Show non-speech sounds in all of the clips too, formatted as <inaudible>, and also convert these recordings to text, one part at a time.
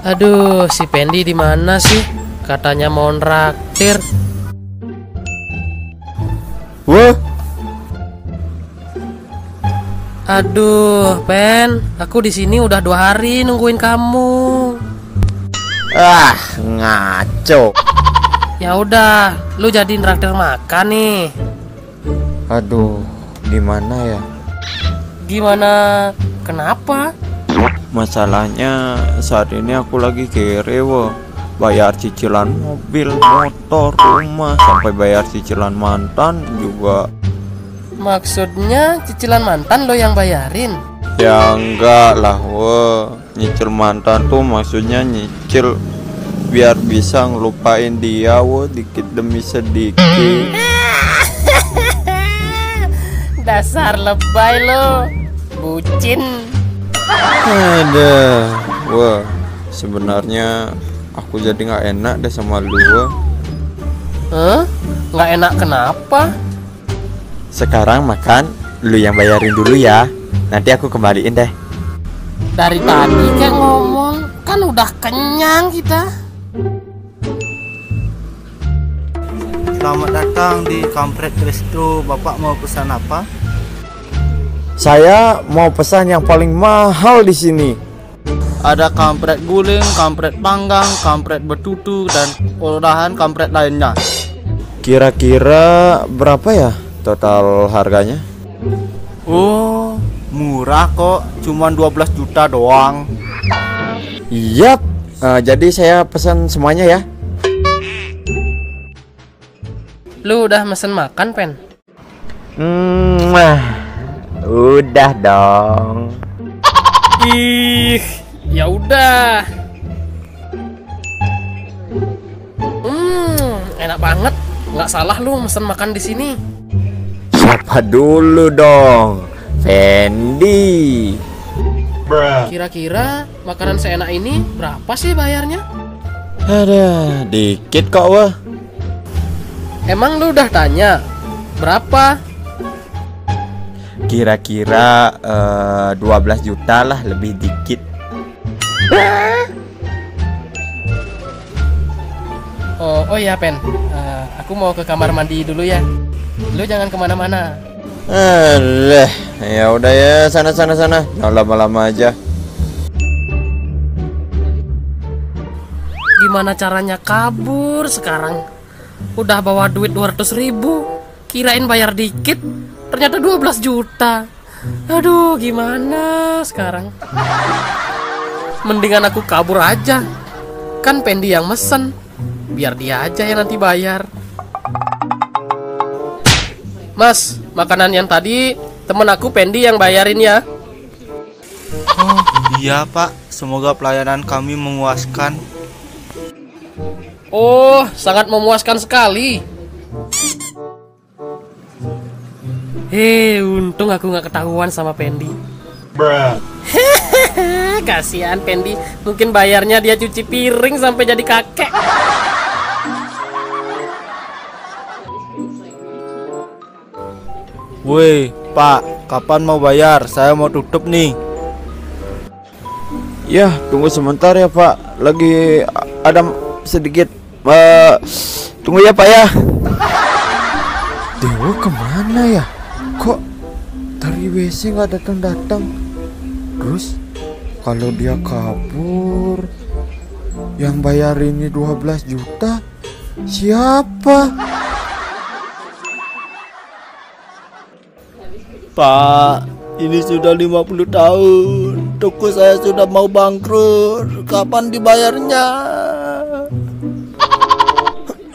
Aduh, si Pendi di mana sih? Katanya mau nraktir. Wah, Aduh, Pen, aku di sini udah dua hari nungguin kamu. ah ngaco. Ya udah, lu jadi nraktir makan nih. Aduh, gimana ya? Gimana? Kenapa? Masalahnya saat ini aku lagi kere wo. Bayar cicilan mobil, motor, rumah, sampai bayar cicilan mantan juga. Maksudnya cicilan mantan lo yang bayarin? Ya enggak lah wo. Nyicil mantan tuh maksudnya nyicil biar bisa ngelupain dia wo dikit demi sedikit. <laughs> Dasar lebay lo, bucin. Ada, wah sebenarnya aku jadi nggak enak deh sama lu. Wah. Hah? Nggak enak kenapa? Sekarang makan, lu yang bayarin dulu ya. Nanti aku kembaliin deh. Dari tadi kayak ngomong, kan udah kenyang kita. Selamat datang di Kampret Resto. Bapak mau pesan apa? Saya mau pesan yang paling mahal di sini. Ada kampret guling, kampret panggang, kampret betutu, dan olahan kampret lainnya. Kira-kira berapa ya total harganya? Oh, murah kok. Cuman 12 juta doang. Yap. eh, jadi saya pesan semuanya ya. Lu udah mesen makan, Pen? Hmm, ah, udah dong. Ih, ya udah. Hmm, enak banget. Nggak salah lu mesen makan di sini. Siapa dulu dong? Fendi. Kira-kira makanan seenak ini berapa sih bayarnya? Ada dikit kok wah. Emang lu udah tanya berapa? Kira-kira eh, 12 juta lah lebih dikit. Oh, oh ya Pen, Eh, aku mau ke kamar mandi dulu ya. Lu jangan ke mana-mana. Alah, ya udah ya sana sana sana. Jangan lama-lama aja. Gimana caranya kabur sekarang? Udah bawa duit 200 ribu Kirain bayar dikit Ternyata 12 juta Aduh gimana sekarang Mendingan aku kabur aja Kan Pendi yang mesen Biar dia aja yang nanti bayar Mas, makanan yang tadi Temen aku Pendi yang bayarin ya Oh, iya pak. Semoga pelayanan kami memuaskan. Oh, sangat memuaskan sekali. Hei, untung aku nggak ketahuan sama Pendi. <laughs> Kasihan Pendi, mungkin bayarnya dia cuci piring sampai jadi kakek. Woi, pak. Kapan mau bayar? Saya mau tutup nih. Ya, tunggu sebentar ya Pak. Lagi ada sedikit. eh, tunggu ya Pak ya. Dewa ke mana ya? Kok dari WC nggak datang-datang? Terus kalau dia kabur, yang bayar ini 12 juta siapa? Pak, ini sudah 50 tahun. Toko saya sudah mau bangkrut. Kapan dibayarnya?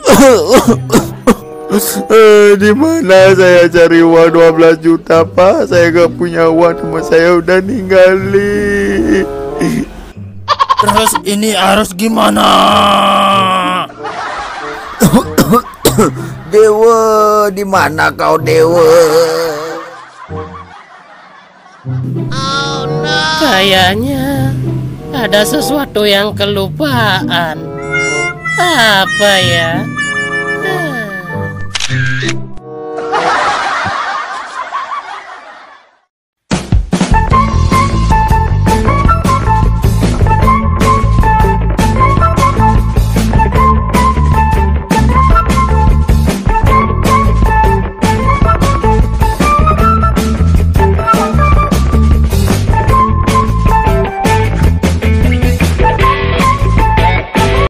<coughs> Eh, di mana saya cari uang 12 juta Pak? Saya gak punya uang, teman saya udah ninggalin. Terus ini harus gimana? <coughs> Dewa, di mana kau Dewa? Kayaknya ada sesuatu yang kelupaan. Apa ya?